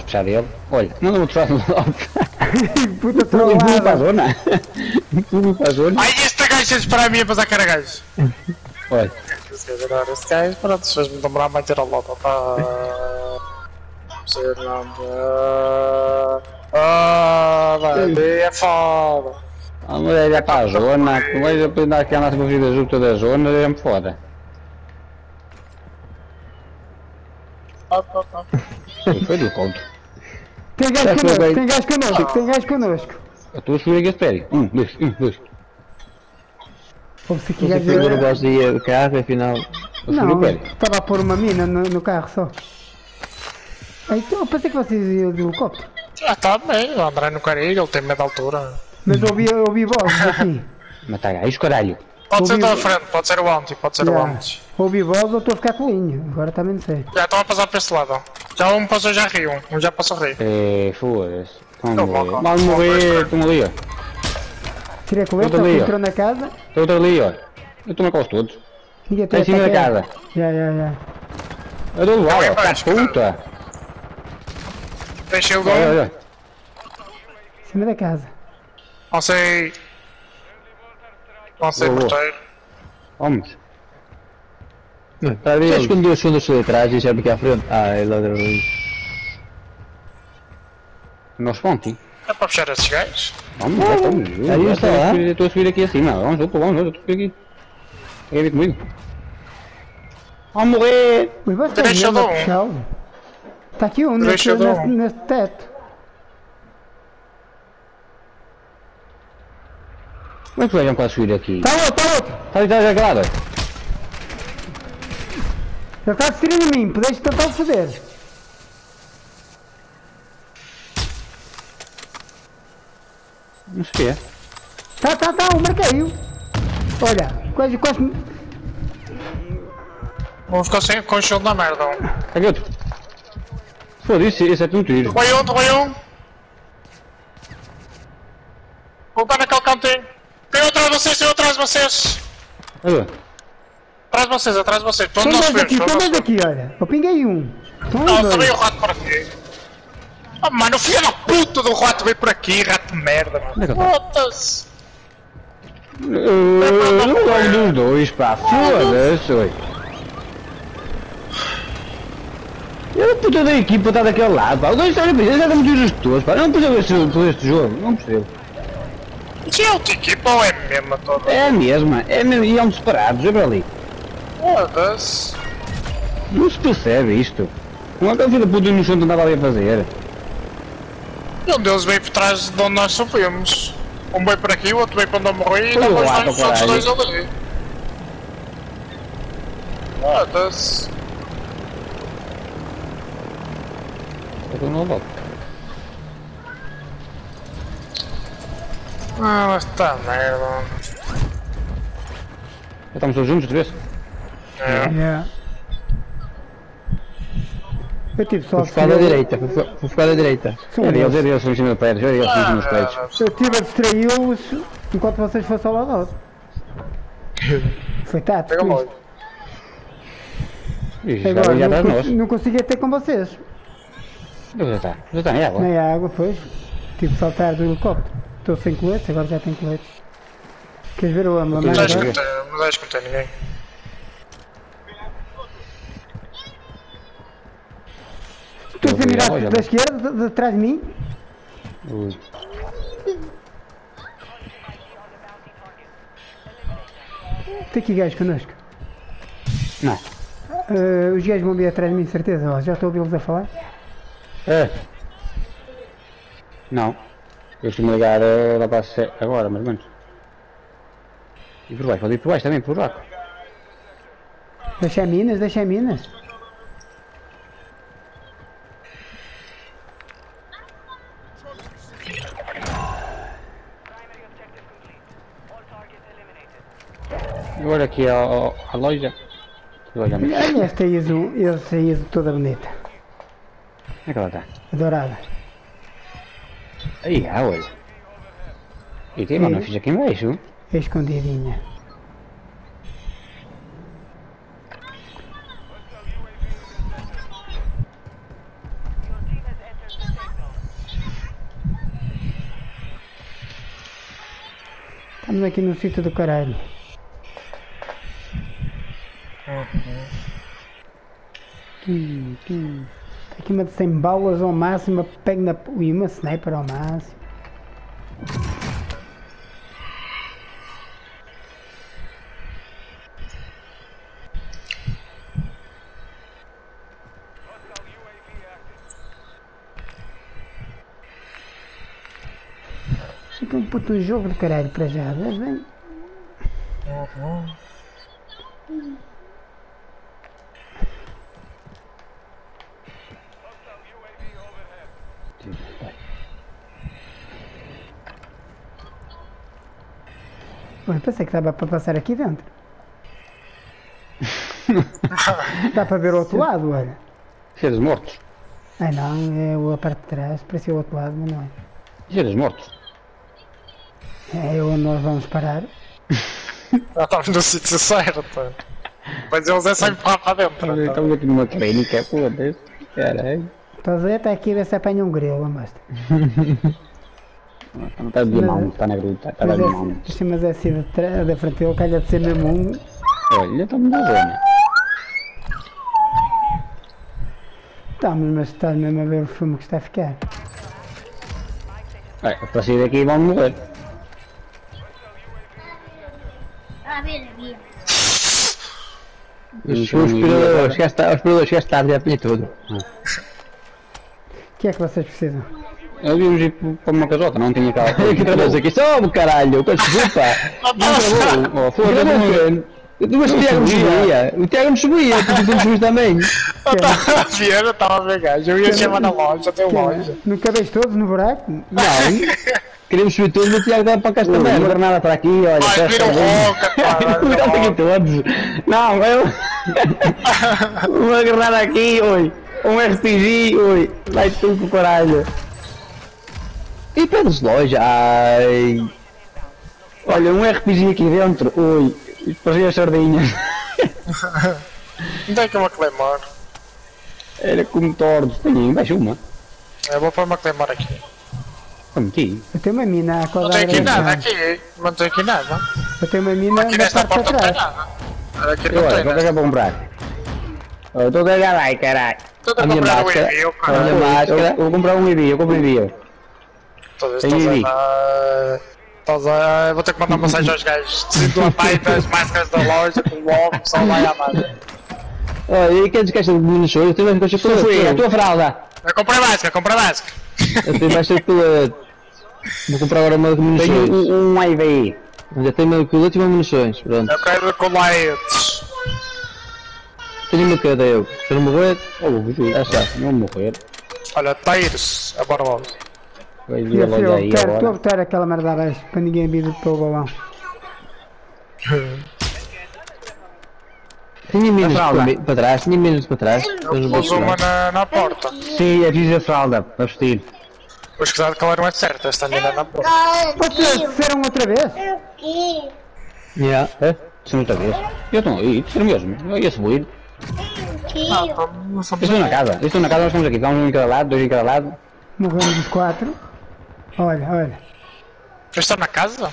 puxar ele. Olha, manda-me puxar logo. Puta Empurra para a trollada. zona. Empurra para a zona. Ai, este gajo é para mim a passar cara gajo. Olha, virar este gajo, pronto, se fez-me demorar mais ter a lota. Pá. Fernanda. Ah, vai, é foda. a mulher ia para a zona. O gajo a andar aqui a nossa corrida junto da zona, é-me foda. Ah, tá, tá. Foi, foi do conto. Tem Já gajo foi connosco, bem. tem gajo connosco, tem gajo connosco. Eu estou a subir aqui a série. Um, dois, um, dois. Ouve-se aqui Você gajo. pegou o vazio do carro afinal. Eu subi Não, pé. estava a pôr uma mina no, no carro só. Ah, Então, eu pensei que vocês iam de helicóptero. Ah, tá bem, o André no carinho, ele tem medo da altura. Mas ouvi, ouvi vozes aqui. Mas tá gajo, caralho. Pode ser da frente, pode ser o anti, pode ser o Já. anti. Ouvi voz ou estou a ficar colinho. Agora também não sei. Já estão a passar para esse lado. Já um passou já rio, um já passou rio. É, foda-se. Morrer. vá, Mal morrer, vá. estão ali, ó. Tirei com ele, entrou na casa. Estão outro ali, ó. Eu estou-me com os todos. Está em cima da casa. Já, já, já. Eu dou Vai, ó. Tá puta. Deixei o gol, Olha, olha. Em cima da casa. não sei. Não sei Boa, boa. porteiro. Vamos. Tá Você escondeu as fundas ali atrás e já aqui à frente? Ah, ele outra vez. Nós ponte. É para fechar esses gajos? Vamos, já estamos. Aí está estou a lá. subir- Estou a subir aqui acima. Vamos, vamos, vamos, vamos. Estou aqui. Quer vir comigo? Vamos morrer. Eu a dar um. puxá-lo. Está aqui um neste, eu um. neste teto. Como é que vejam para subir aqui? Está outro, está outro. Está ali atrás da grada. Ele está a seguir em mim, podes tentar foder. Não sei o que é. Tá, tá, tá, o marquei-o. Olha, quase, quase. Vamos ficar sem com o shield na merda. Está aqui outro. Foda-se, esse é um tiro. Vai um, vai um. Vou dar naquele cantinho. Atrás de vocês, tem um atrás de vocês. Olha. Atrás de vocês, atrás de vocês. Estão Tem nos dois nossos aqui, tem estão dois aqui, olha. Eu pinguei um. Estão Não, os também dois. o rato por aqui. Ah, mano, o filho da puta do rato veio por aqui, rato de merda, é mano. tá? Foda-se. Uh, Não um dos dois, pá. Foda-se, oi. E a puta da equipa está daquele lado, pá. O gajo está a já está muito injustoso, pá. Eu não percebo este, este jogo, não percebo. Isso é outra equipa ou é a mesma toda? É a mesma, é mesmo, e é um separados, olha ali. Foda-se. Não se percebe isto. Como é que a filha da puta no chão andava ali a fazer? E um deles veio por trás de onde nós subimos. Um veio por aqui, o outro veio para onde eu morri e depois rato, nós os outros dois ali. Foda-se. Eu estou numa Ah, mas tá merda. Já estamos todos juntos, outra vez? É. Yeah. Eu tive só Fui a ficar da direita, fui ficar da direita. São É é eles. deles, são em cima do prédio, é deles, são em cima dos prédios. Eu tive a distraí-los enquanto vocês fossem ao lado do outro. Foi tático. Pega já Agora, já não, de cons- nós. não conseguia ter com vocês. Já está, já está em água. Na água, pois. Tive que saltar do helicóptero. Estou sem coletes, agora já tenho coletes. Queres ver o ok. não não tem ninguém. Tu a mirar Olha, da esquerda, de, de trás de mim. Ui. Tem aqui gajos connosco. Não. Eh, os gajos vão vir atrás de mim, de certeza. Ó, já estou a ouvi-los a falar. É. Não. Eu costumo ligar eh, lá para a se- agora, mais ou menos. E por baixo, pode ir por baixo também, por buraco. Deixa minas, deixa minas. Agora aqui ao- ao- à loja. Olha, onde Olha esta ISO, esta ISO toda bonita. é que ela está? Dourada. Aí, olha. E tem mano, fiz aqui embaixo. Escondidinha. Estamos aqui no sítio do caralho. Uhum. Aqui uma de 100 balas ao máximo, pego na. Ui, uma sniper ao máximo. É um puto jogo do caralho para já, vês bem? Ui, pensei que dava para passar aqui dentro. Dá para ver o outro lado, olha. Cheiros mortos. Ai não, é a parte de trás, parecia o outro lado, mas não é. Cheiros mortos. É onde nós vamos parar. Já estamos no sítio certo. Mas eles é só empurrar para dentro. então. Estamos aqui numa clínica, foda-se. Caralho. Estás a ver até aqui a ver se apanha um grilo, mas. Não está de mão, está na gruta, está de é, mão. sim, mas é assim de trás, da frente dele, calha de ser mesmo um. Olha, estamos na zona. Estamos, mas estás mesmo a ver o filme que está a ficar. Olha, para sair daqui vão morrer. A ver, havia. Os aspiradores, chegaste os aspiradores, chegaste tarde e apanhei tudo. O que é que vocês precisam? Eu vi um jeep para uma casota, não tinha. Olha que trouxe aqui, sobe caralho, com desculpa. Não foda-se. Mas o Tiago não subia, o Tiago não subia, tu não subiste também. Eu estava a ver, eu estava a ver. Eu ia chamar na loja, até loja. Nunca vejo todos no buraco? Não, queríamos subir todos, o Tiago dava para cá Uma merda. granada para aqui, olha. Vai, vira roca. Cuidado aqui todos. Não, eu. Uma granada aqui, oi. Um RPG, oi. Vai tudo pro caralho. E pelos loja, ai. Olha, um RPG aqui dentro, oi. Isto parecia as sardinhas. Onde é que é uma Claymore? Era como tordos. Tenho mais uma. Eu vou pôr uma Claymore aqui. Como aqui? Eu tenho uma mina a Não quadrar tem aqui aí, nada, aqui. Não tem aqui nada. Eu tenho uma mina Aqui na nesta parte de não trás. nada. Aqui Eu não olha, tem é nada. é para comprar? Eu estou a cagar aí, caralho. Tudo a comprar cara. minha Eu- máscara. Eu, eu vou comprar um EV, eu compro EV. Todos Tem estás envio. a... Estás a... Vou ter que mandar mensagem aos gajos. Decido a pai as máscaras da loja, com o óculos, só vai à máscara. Olha, e quem descaixa de munições? Eu tenho mais coisas Só que fui, a tua fralda. Eu comprei máscara, comprei máscara. Eu tenho mais colete. Vou comprar agora uma de Tenho munições. um, um EV. Já tenho uma colete e uma munições. Pronto. Eu quero coletes. Tenho uma cada eu. Se eu não morrer, Oh, já está, não vou morrer. Olha, tiros. É barbosa. Vai E ver a eu aí quero, a agora. botar aquela merda abaixo para ninguém vir pelo balão. tinha menos para, para trás, tinha menos para trás. Eu pus vou uma na, na porta. Sim, é preciso a fralda para vestir. Os que de calor não é certo, esta menina na porta. Pode ser, disseram outra vez? Aqui. Yeah. É? Isso outra vez. Eu estou aí, isso era mesmo. Eu ia subir. Aqui. Não sou Eu estou na casa, eu estou na casa, nós estamos aqui. Estamos um em cada lado, dois em cada lado. Morremos os quatro. Olha, olha. Eu estou na casa?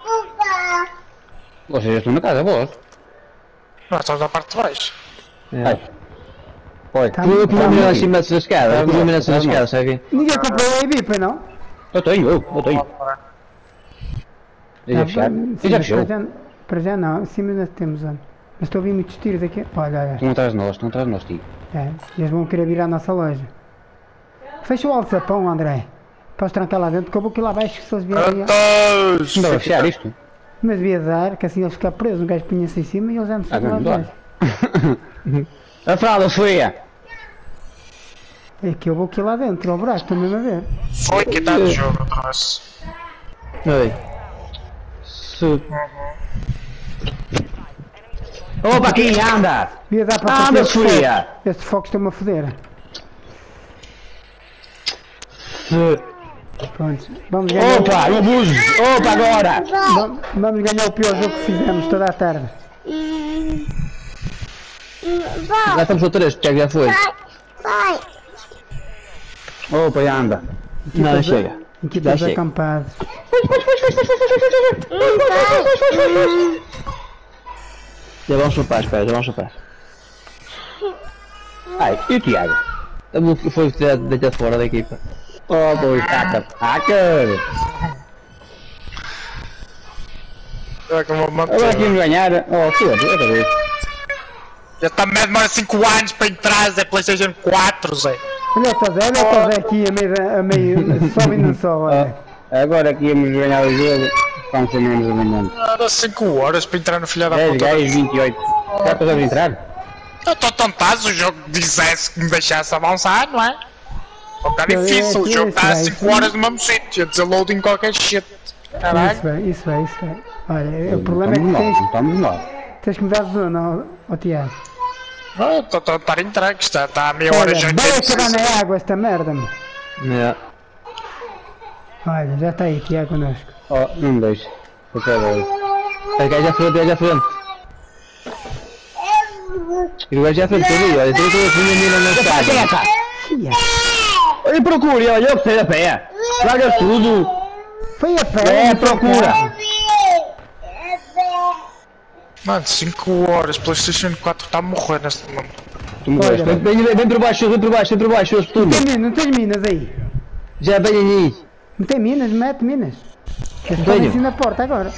Opa. Vocês estão na casa, vós. Nós estamos na parte de baixo. Ai. Olha, Tá Eu menina assim. Tá Eu pus uma bom, menina assim das tá bom. escadas, sabe? Ninguém comprou o AB, pois não? eu tenho, eu, eu tenho. Eu já Tá Eu sim, já fechou. para já, para já não, sim, mas ainda temos ano. Mas estou a ouvir muitos tiros aqui. Olha, olha. Estão atrás de nós, estão atrás de nós, tio. É, eles vão querer vir à nossa loja. Fecha o alçapão, André. Podes trancar lá dentro, que eu vou aqui lá abaixo se eles vierem. Cantos! Não para fechar isto? Mas devia dar, que assim eles ficam presos. Um gajo punha-se em cima e eles não Ah, lá abaixo. A fralda fria. É que eu vou aqui lá dentro, ao braço, estou mesmo a ver. Foi quitado o jogo outra vez. Oi. Se... Opa, aqui, anda! Devia dar para Anda, fria! focos. Estes focos estão-me a foder. Se... Pronto, vamos ganhar, Opa, não abuses! Opa, agora! vamos, vamos ganhar o pior jogo que fizemos toda a tarde. Hum. Hum, Já Vai. estamos vez, o Tiago já foi. Vai. Opa, anda! Não, chega. Equipas Já chega. acampadas. Já vamos chupar, espera, já vamos chupar. Ai, e o Tiago? Foi deitado fora da equipa. Oh, boy, hacker, hacker! É que eu vou manter. Agora me ganhar. Oh, foda-se, outra vez. Já está mesmo demora 5 anos para entrar, Zé Playstation 4, Zé. Olha o Tazé, olha o Tazé aqui a meio, a meio e não sobe, olha. Agora aqui íamos ganhar o jogo. Vamos ser menos amanhã. Era 5 horas para entrar no filho da 10 puta. gajos, 28. Já consegues entrar? Eu estou tentado se o jogo dissesse que me deixasse avançar, não é? Só está Eu- eu- difícil, o jogo está a isso 5 aí. horas no mesmo sítio, a dizer loading qualquer shit. Caralho. Isso vai, isso vai. Olha, o problema é que tens, estamos nós. tens que mudar de zona, ó, Tiago. Estou a tentar entrar, que está, está a meia hora Olha, já vai acabar na água esta merda, meu. É. Olha, já está aí, Tiago, connosco. Oh, não me deixe. Por favor. O gajo à frente, o gajo à frente. E o gajo à frente, olha. Estou a frente a mira na estrada. Tia, Olha, procure, olha, eu que sei da pé. Traga tudo. Foi a pé. É, procura. Mano, 5 horas, Playstation 4 está a morrer neste momento. Tu me vais. Olha. Vem, vem, vem por baixo, vem por baixo, vem por baixo, eu Não tem minas, não tens minas aí. Já vem aí. Não tem minas, mete minas. Eles podem assim na porta agora.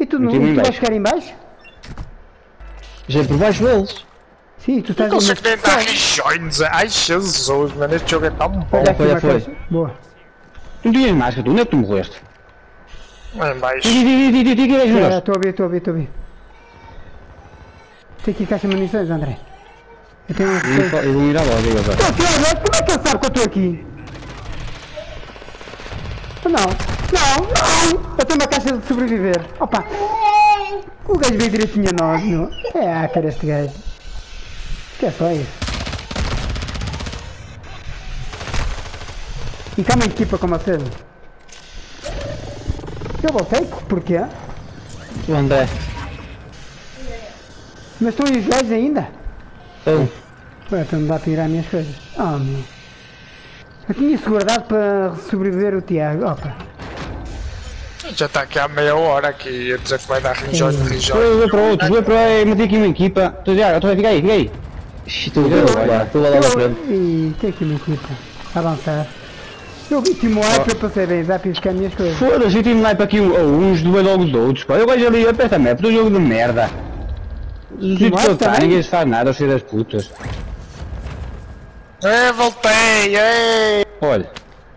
E tu, não, em tu vais baixo. ficar em baixo? Já por baixo deles. Sim, tu estás sei na que tentar regiões. Ai Jesus, mano, este jogo é tão bom. Olha foi, foi. coisa. Boa. Tu não tinhas máscara, tu, onde é que tu morreste? Lá em baixo. Tira, tira, tira, tira, É. Estou a ver, estou a ver, estou a ver. Tem aqui caixa de munições, André. Eu tenho um... Eu vou- ir à loja como é que ele sabe que eu estou aqui? Não, não, não! Eu tenho uma caixa de sobreviver. Opa! O gajo veio direitinho a nós, meu. É ácara este gajo. Que é só isso. E cá uma equipa como vocês. Eu voltei, porquê? O André. Mas estão aí os gajos ainda? Então, Ué, então não dá para tirar as minhas coisas. Ah, meu. Eu tinha isso guardado para sobreviver o Tiago. Opa. Já está aqui há meia hora aqui a dizer que vai dar de regiões. vou para outros, vou para aí, meti aqui uma equipa. Tu já, tu vai ficar aí, fica aí. Estou a ver, olha, estou lá lá na frente. E tem aqui uma equipa. Avançar. Eu vi que moar para passar bem rápido buscar as minhas coisas. Foda-se, eu lá para aqui um- uns do logo dos outros, pá. Eu vejo ali, aperta map, do jogo de merda. Os eu tenho, ninguém se faz nada, os filhos das putas. Ei, voltei, ei! Olha,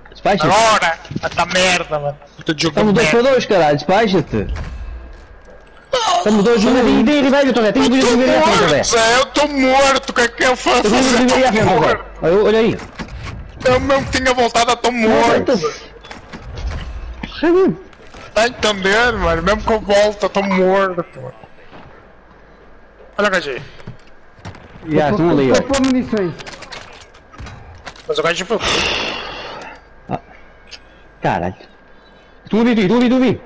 despacha-te. Agora! Esta merda, mano. Puta de jogo Estamos dois para dois, caralho, despacha-te. Estamos dois, um, tem, tem rivalho, Torré, tem que viver à frente. Zé, eu estou morto, o que é que eu faço? Tem que Zé? viver à Tô frente, morto. Olha, olha aí. Eu mesmo que tinha voltado, eu estou morto. Tá entendendo, mano? Mesmo que eu volto, eu estou morto. mano. Olha o gajo aí. Já, estão ali, ó. munições. Mas o gajo foi. Caralho. Estão a vir.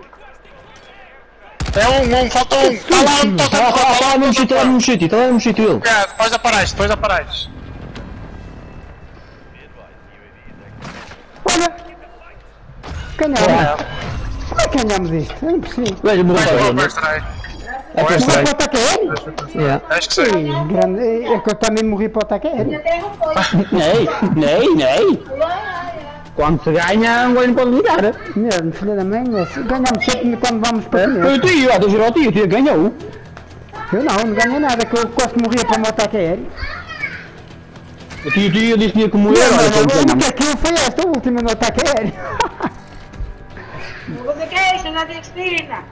É um, um, falta um. Tá lá, um, tá Está lá, no sítio, está lá no sítio, está lá no sítio ele. É, depois aparece, depois aparece. Olha! Ganhamos. Como é que ganhamos isto? É impossível. Veja, morreu É Ou que esta Morri sei. para o ataque aéreo? Yeah. Acho que sim. É que eu também morri para o ataque aéreo. Nei, nei, nei. Quando se ganha, um não pode ligar. Mesmo, filha da mãe, mas ganhamos sempre quando vamos para Eu comer. tio, a do tio, o tio ganhou. Eu não, não ganhei nada, que eu quase morria para o meu ataque aéreo. O tio, tio, eu disse que ia como eu, Não, mas kill foi esta última no ataque aéreo. Você quer isso na Dexterina?